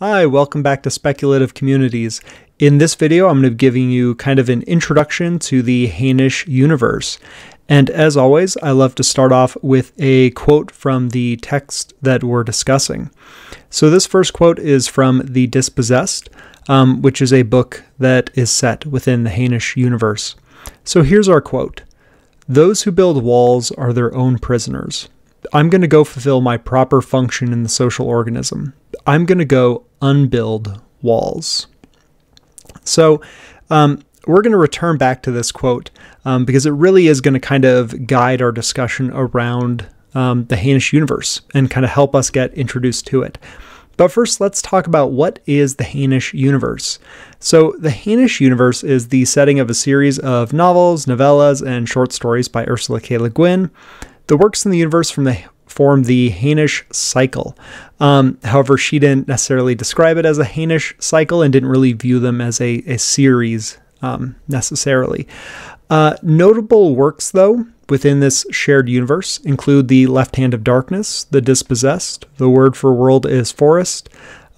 Hi, welcome back to Speculative Communities. In this video, I'm going to be giving you kind of an introduction to the Hainish universe. And as always, I love to start off with a quote from the text that we're discussing. So this first quote is from The Dispossessed, um, which is a book that is set within the Hainish universe. So here's our quote Those who build walls are their own prisoners. I'm going to go fulfill my proper function in the social organism. I'm going to go unbuild walls. So, um, we're going to return back to this quote um, because it really is going to kind of guide our discussion around um, the Hainish universe and kind of help us get introduced to it. But first, let's talk about what is the Hainish universe. So, the Hainish universe is the setting of a series of novels, novellas, and short stories by Ursula K. Le Guin. The works in the universe from the form the Hainish cycle. Um, however, she didn't necessarily describe it as a Hainish cycle and didn't really view them as a, a series um, necessarily. Uh, notable works, though, within this shared universe include The Left Hand of Darkness, The Dispossessed, The Word for World is Forest,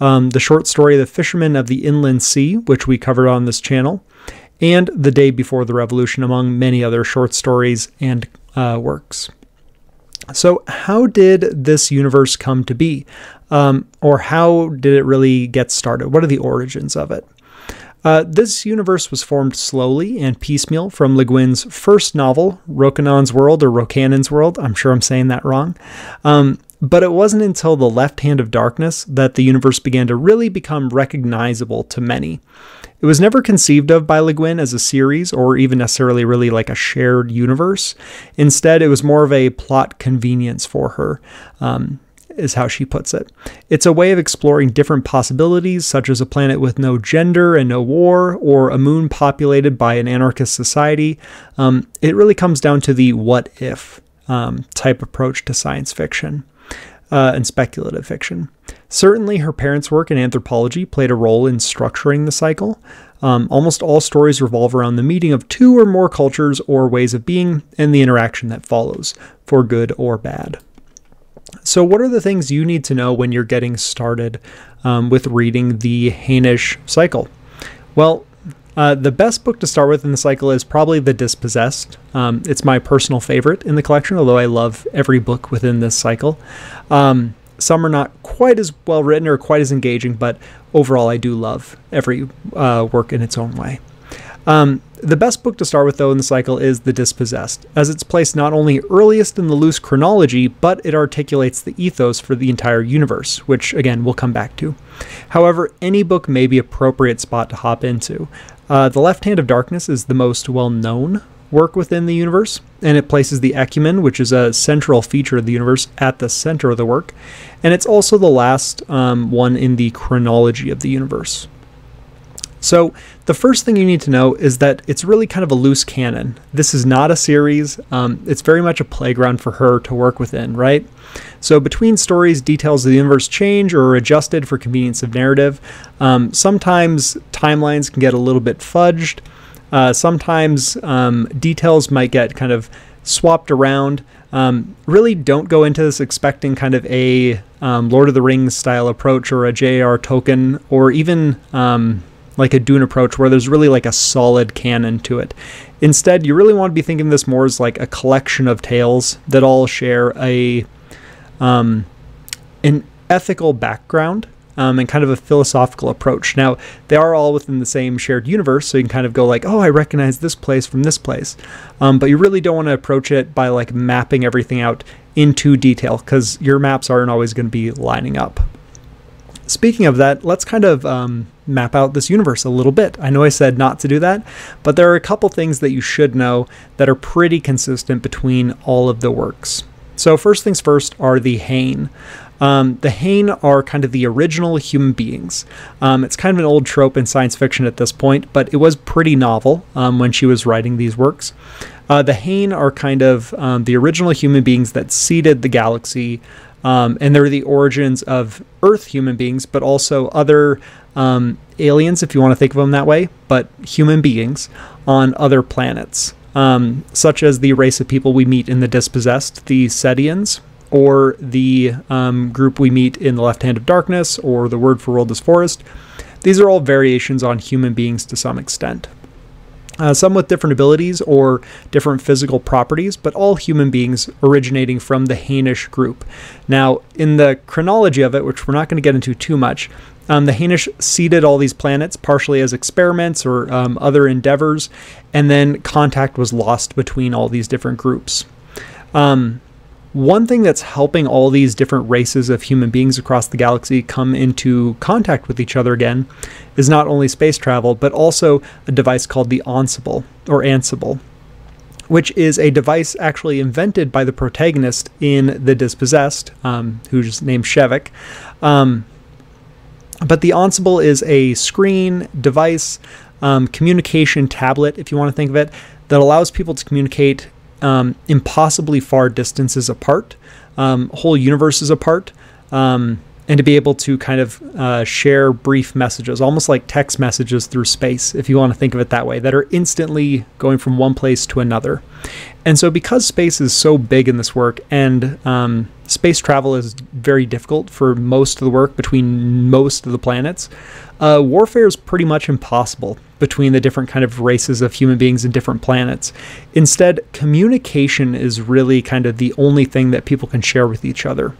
um, the short story The Fisherman of the Inland Sea, which we covered on this channel, and The Day Before the Revolution, among many other short stories and uh, works. So, how did this universe come to be? Um, or how did it really get started? What are the origins of it? Uh, this universe was formed slowly and piecemeal from Le Guin's first novel, Rokinon's World or Rokanon's World. I'm sure I'm saying that wrong. Um, but it wasn't until The Left Hand of Darkness that the universe began to really become recognizable to many. It was never conceived of by Le Guin as a series or even necessarily really like a shared universe. Instead, it was more of a plot convenience for her. Um, is how she puts it. It's a way of exploring different possibilities, such as a planet with no gender and no war, or a moon populated by an anarchist society. Um, it really comes down to the what if um, type approach to science fiction uh, and speculative fiction. Certainly, her parents' work in anthropology played a role in structuring the cycle. Um, almost all stories revolve around the meeting of two or more cultures or ways of being and the interaction that follows, for good or bad. So, what are the things you need to know when you're getting started um, with reading the Hainish cycle? Well, uh, the best book to start with in the cycle is probably The Dispossessed. Um, it's my personal favorite in the collection, although I love every book within this cycle. Um, some are not quite as well written or quite as engaging, but overall, I do love every uh, work in its own way. Um, the best book to start with, though, in the cycle is The Dispossessed, as it's placed not only earliest in the loose chronology, but it articulates the ethos for the entire universe, which, again, we'll come back to. However, any book may be appropriate spot to hop into. Uh, the Left Hand of Darkness is the most well known work within the universe, and it places the Ekumen, which is a central feature of the universe, at the center of the work, and it's also the last um, one in the chronology of the universe. So, the first thing you need to know is that it's really kind of a loose canon. This is not a series, um, it's very much a playground for her to work within, right? So, between stories, details of the universe change or are adjusted for convenience of narrative. Um, sometimes timelines can get a little bit fudged. Uh, sometimes um, details might get kind of swapped around. Um, really don't go into this expecting kind of a um, Lord of the Rings style approach or a J.R. Tolkien or even um, like a Dune approach where there's really like a solid canon to it. Instead, you really want to be thinking this more as like a collection of tales that all share a um, an ethical background um, and kind of a philosophical approach. Now, they are all within the same shared universe, so you can kind of go like, oh, I recognize this place from this place. Um, but you really don't want to approach it by like mapping everything out into detail because your maps aren't always going to be lining up. Speaking of that, let's kind of um, map out this universe a little bit. I know I said not to do that, but there are a couple things that you should know that are pretty consistent between all of the works. So, first things first are the Hain. Um, the Hain are kind of the original human beings. Um, it's kind of an old trope in science fiction at this point, but it was pretty novel um, when she was writing these works. Uh, the Hain are kind of um, the original human beings that seeded the galaxy um, and they're the origins of Earth human beings, but also other um, aliens, if you want to think of them that way, but human beings on other planets, um, such as the race of people we meet in The Dispossessed, the Cetians, or the um, group we meet in The Left Hand of Darkness, or The Word for World is Forest. These are all variations on human beings to some extent. Uh, some with different abilities or different physical properties, but all human beings originating from the Hainish group. Now, in the chronology of it, which we're not going to get into too much, um, the Hainish seeded all these planets partially as experiments or um, other endeavors, and then contact was lost between all these different groups. Um, one thing that's helping all these different races of human beings across the galaxy come into contact with each other again is not only space travel, but also a device called the Ansible or Ansible, which is a device actually invented by the protagonist in The Dispossessed, um, who's named Shevek. Um, but the Ansible is a screen device, um, communication tablet, if you want to think of it, that allows people to communicate um, impossibly far distances apart, um, whole universes apart, um, and to be able to kind of uh, share brief messages, almost like text messages through space, if you want to think of it that way, that are instantly going from one place to another. And so, because space is so big in this work, and um, space travel is very difficult for most of the work between most of the planets, uh, warfare is pretty much impossible between the different kind of races of human beings and different planets. Instead, communication is really kind of the only thing that people can share with each other.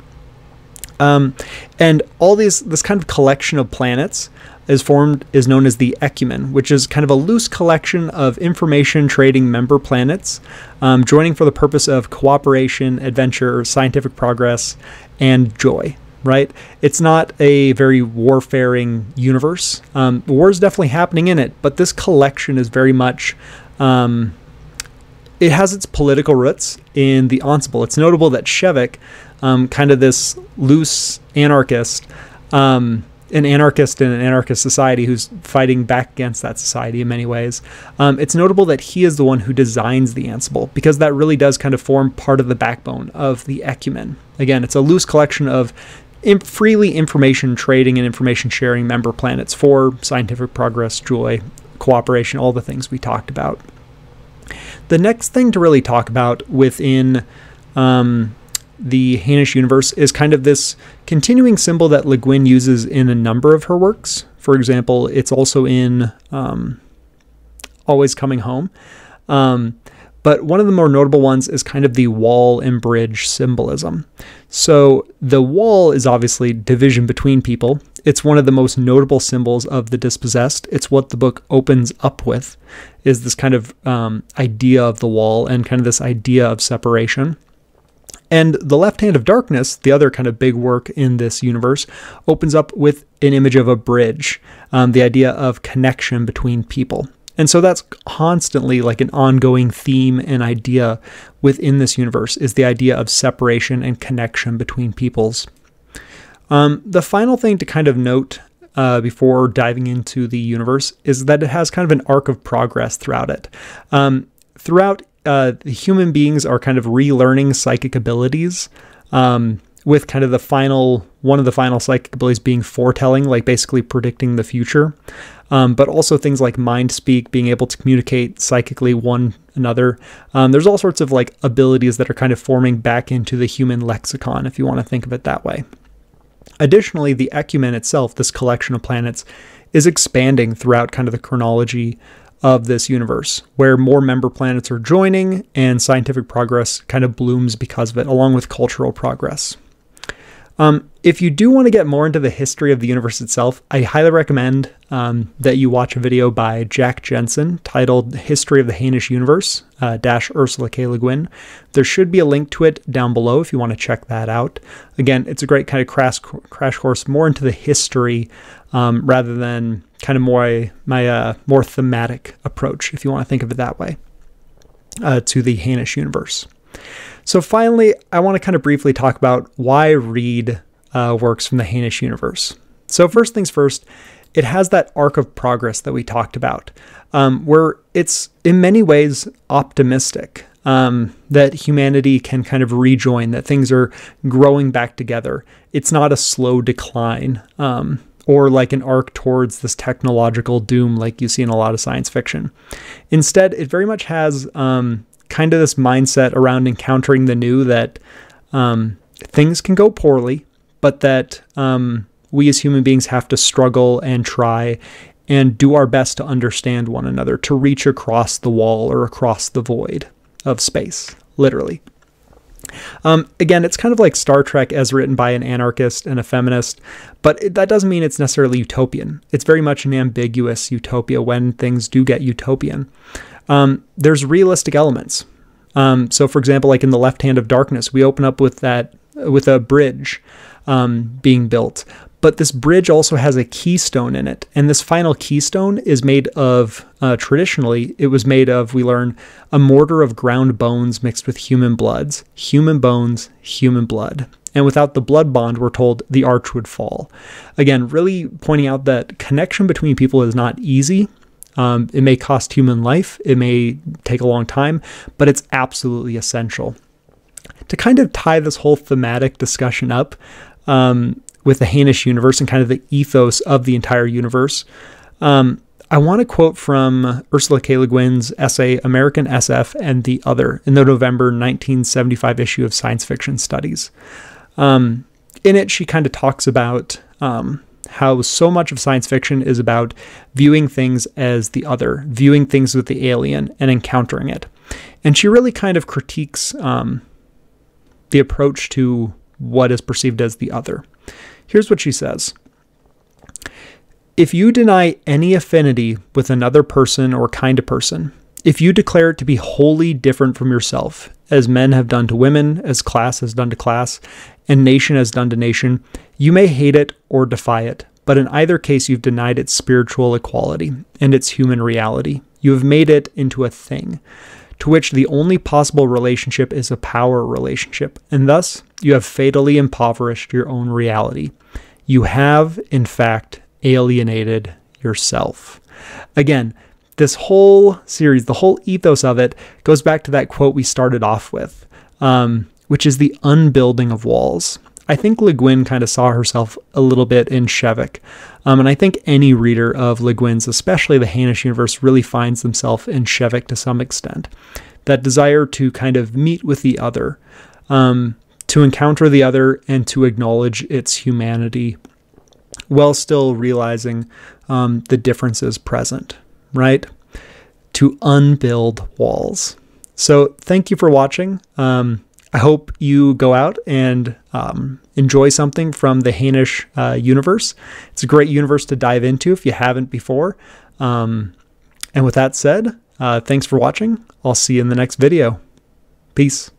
Um, and all these this kind of collection of planets is formed is known as the Ekumen, which is kind of a loose collection of information trading member planets, um, joining for the purpose of cooperation, adventure, scientific progress, and joy right? It's not a very warfaring universe. Um, war is definitely happening in it, but this collection is very much. Um, it has its political roots in the Ansible. It's notable that Shevek, um, kind of this loose anarchist, um, an anarchist in an anarchist society who's fighting back against that society in many ways. Um, it's notable that he is the one who designs the Ansible because that really does kind of form part of the backbone of the Ekumen. Again, it's a loose collection of freely information trading and information sharing member planets for scientific progress, joy, cooperation, all the things we talked about. The next thing to really talk about within um, the Hainish universe is kind of this continuing symbol that Le Guin uses in a number of her works. For example, it's also in um, Always Coming Home. Um, but one of the more notable ones is kind of the wall and bridge symbolism. So the wall is obviously division between people. It's one of the most notable symbols of the dispossessed. It's what the book opens up with, is this kind of um, idea of the wall and kind of this idea of separation. And The Left Hand of Darkness, the other kind of big work in this universe, opens up with an image of a bridge, um, the idea of connection between people. And so that's constantly like an ongoing theme and idea within this universe is the idea of separation and connection between peoples. Um, the final thing to kind of note uh, before diving into the universe is that it has kind of an arc of progress throughout it. Um, throughout, uh, the human beings are kind of relearning psychic abilities. Um, with kind of the final one of the final psychic abilities being foretelling, like basically predicting the future um, but also things like mind speak, being able to communicate psychically one another. Um, there's all sorts of like abilities that are kind of forming back into the human lexicon, if you want to think of it that way. Additionally, the Ekumen itself, this collection of planets, is expanding throughout kind of the chronology of this universe, where more member planets are joining and scientific progress kind of blooms because of it, along with cultural progress. Um, if you do want to get more into the history of the universe itself, I highly recommend um, that you watch a video by Jack Jensen titled History of the Hainish Universe, uh, dash Ursula K. Le Guin. There should be a link to it down below if you want to check that out. Again, it's a great kind of crash, crash course more into the history um, rather than kind of more my uh, more thematic approach, if you want to think of it that way, uh, to the Hainish universe. So finally, I want to kind of briefly talk about why read uh, works from the Hainish universe. So first things first, it has that arc of progress that we talked about, um, where it's in many ways optimistic um, that humanity can kind of rejoin, that things are growing back together. It's not a slow decline. Um, or like an arc towards this technological doom, like you see in a lot of science fiction. Instead, it very much has um, kind of this mindset around encountering the new that um, things can go poorly, but that um, we as human beings have to struggle and try and do our best to understand one another, to reach across the wall or across the void of space, literally. Um, again, it's kind of like Star Trek as written by an anarchist and a feminist, but it, that doesn't mean it's necessarily utopian. It's very much an ambiguous utopia when things do get utopian. Um, there's realistic elements. Um, so, for example, like in the left hand of darkness, we open up with that with a bridge um, being built, but this bridge also has a keystone in it. And this final keystone is made of, uh, traditionally, it was made of, we learn, a mortar of ground bones mixed with human bloods. Human bones, human blood. And without the blood bond, we're told the arch would fall. Again, really pointing out that connection between people is not easy. Um, it may cost human life, it may take a long time, but it's absolutely essential. To kind of tie this whole thematic discussion up, um, with the Hainish universe and kind of the ethos of the entire universe. Um, I want to quote from Ursula K. Le Guin's essay, American SF and the Other, in the November 1975 issue of Science Fiction Studies. Um, in it, she kind of talks about um, how so much of science fiction is about viewing things as the other, viewing things with the alien, and encountering it. And she really kind of critiques um, the approach to what is perceived as the other. Here's what she says If you deny any affinity with another person or kind of person, if you declare it to be wholly different from yourself, as men have done to women, as class has done to class, and nation has done to nation, you may hate it or defy it, but in either case, you've denied its spiritual equality and its human reality. You have made it into a thing, to which the only possible relationship is a power relationship, and thus you have fatally impoverished your own reality. You have, in fact, alienated yourself. Again, this whole series, the whole ethos of it, goes back to that quote we started off with, um, which is the unbuilding of walls. I think Le Guin kind of saw herself a little bit in Shevek. Um, and I think any reader of Le Guin's, especially the Hainish universe, really finds themselves in Shevek to some extent. That desire to kind of meet with the other, um, to encounter the other and to acknowledge its humanity while still realizing um, the differences present, right? To unbuild walls. So, thank you for watching. Um, I hope you go out and um, enjoy something from the Hainish uh, universe. It's a great universe to dive into if you haven't before. Um, and with that said, uh, thanks for watching. I'll see you in the next video. Peace.